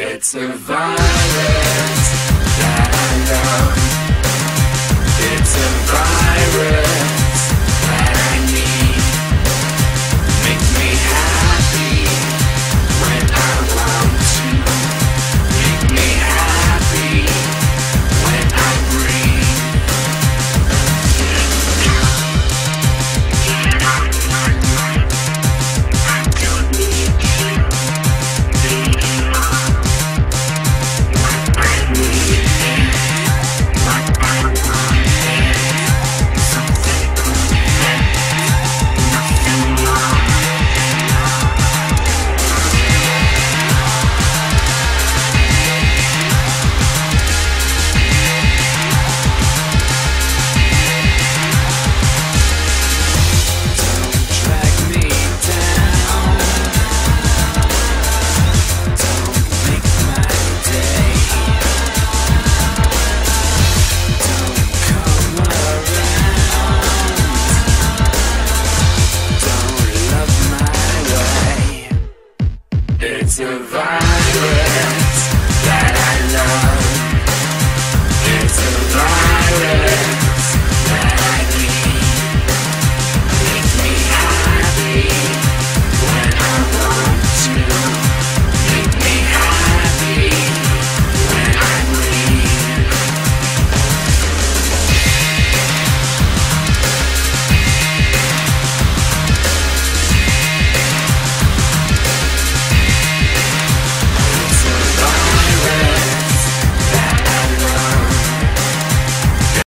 It's a virus. Don't